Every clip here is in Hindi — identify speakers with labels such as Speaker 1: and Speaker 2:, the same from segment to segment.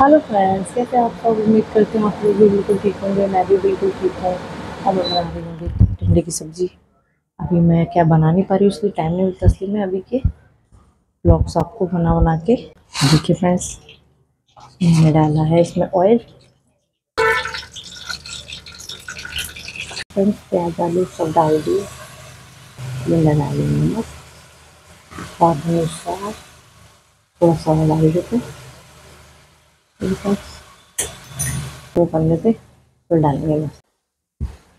Speaker 1: हेलो फ्रेंड्स, कैसे आप सब? उम्मीद करते हैं आप लोग भी बिल्कुल ठीक होंगे, मैं भी बिल्कुल ठीक हूँ। अब मैं बना रही हूँ टिंडे की सब्ज़ी। अभी मैं क्या बना नहीं पा रही उसके टाइम नहीं मिलता इसलिए मैं अभी के। ब्लॉग्स आपको बना बना के। देखिए फ्रेंड्स मैंने डाला है इसमें ऑयल फ्रेंड्स प्याज, आलू सब डाल दिए। मैं डाल नमक स्वाद अनुसार थोड़ा सा डाल देते हैं। वो कर लेते फिर डालेंगे बस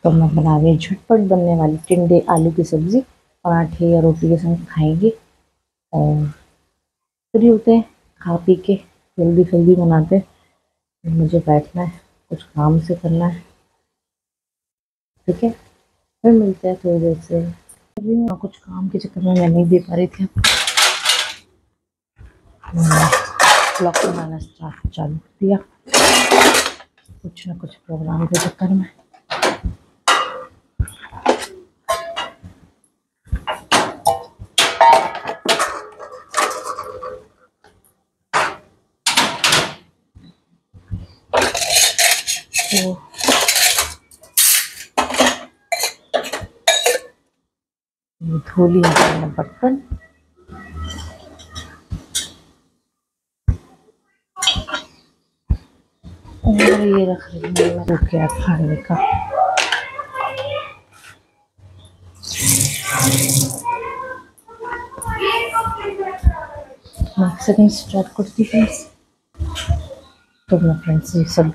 Speaker 1: तो मैं बना रही झटपट बनने वाली टिंडे आलू की सब्ज़ी, पराठे या रोटी के संग खाएँगे। और फ्री होते हैं, खा पी के, जल्दी जल्दी बनाते हैं। मुझे बैठना है, कुछ काम से करना है। ठीक है, फिर मिलते हैं थोड़ी देर से। अभी कुछ काम के चक्कर में मैं नहीं दे पा रही थी ब्लॉग बनाना स्टार्ट चालू किया। कुछ ना कुछ प्रोग्राम के चक्कर में। तो धो लिया बर्तन। और ये रख रही हूँ मैं क्या खाने का स्टार्ट करती फ्रेंड्स तो मैं फ्रेंड्स ये सब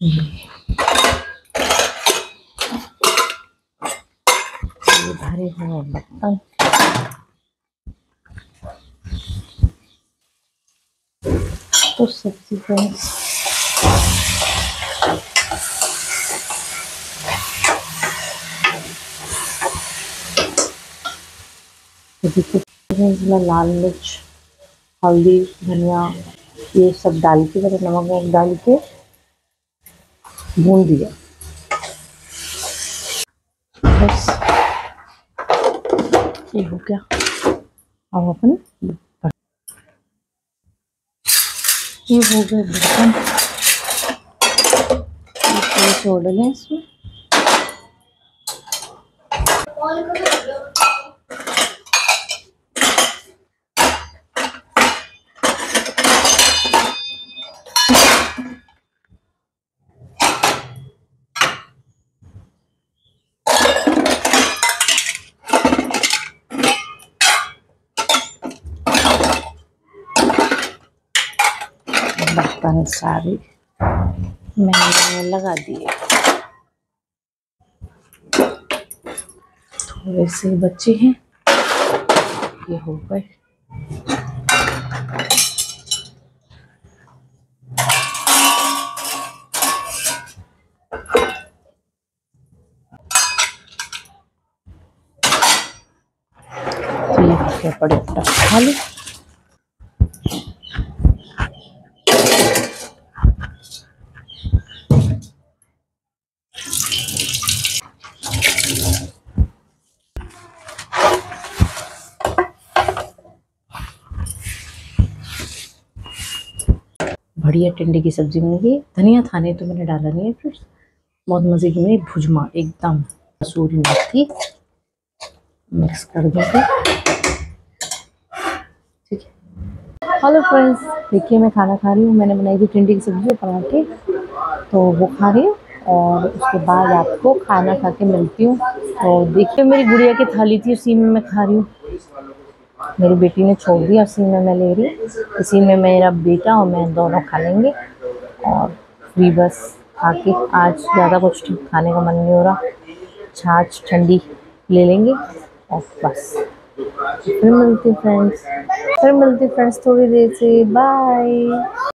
Speaker 1: डाल भरे हुए बर्तन तो सब्ज़ी फ्रेंड्स लाल मिर्च, हल्दी, धनिया, ये सब डाल के मैंने नमक डाल के भून दिया। बस। ये हो गया। अब अपन ये हो गया बर्तन। से डालें इसमें। बर्तन सारे। मैंने लगा दिए। थोड़े से बच्चे हैं। ये हो गए। तो ये लो। बढ़िया टिंडे की सब्ज़ी बन गई धनिया था नहीं तो मैंने डाला नहीं है फिर बहुत मज़े की मेरी भुजमा, एकदम कसूरी मेथी। मिक्स कर दूँगी। ठीक है। हेलो फ्रेंड्स, देखिए मैं खाना खा रही हूँ। मैंने बनाई थी टिंडे की सब्ज़ी और पराठे। तो वो खा रही हूँ और उसके बाद आपको खाना खा के मिलती हूँ। और देखिए, मेरी गुड़िया की थाली थी, उसी में मैं खा रही हूँ। मेरी बेटी ने छोड़ दिया, उसी में मैं ले रही इसी में मेरा बेटा और मैं दोनों खा लेंगे। और फ्री बस खा के आज ज़्यादा कुछ खाने का मन नहीं हो रहा। छाछ, ठंडी ले लेंगे और बस। फिर मिलती फ्रेंड्स फिर मिलती फ्रेंड्स थोड़ी देर से। बाय